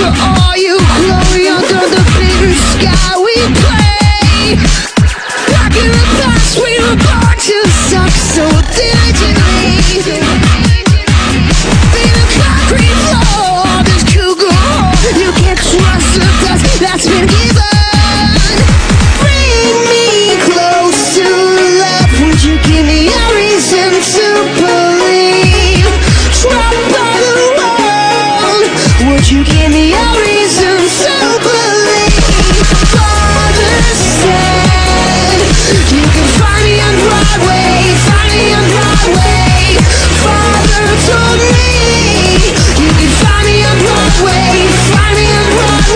All you glory under the bitter sky we play Back in the past we were born to suck so diligently. In the concrete floor, cougar You can't trust that's been you give me everything